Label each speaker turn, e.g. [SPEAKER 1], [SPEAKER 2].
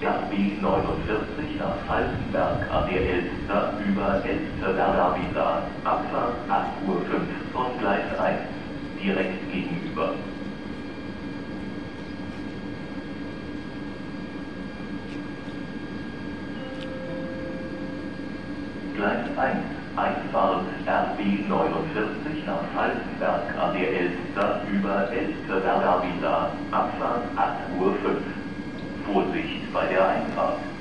[SPEAKER 1] Gabi 49 nach Falkenberg an der Elster über Elsterwerder Abfahrt 8.05 Uhr von Gleis 1, direkt gegenüber. Gleis 1, Einfahrt nach Falkenberg an der Elster über Elster-Werder Villa. Abfahrt 8.05 Uhr. Vorsicht bei der Einfahrt.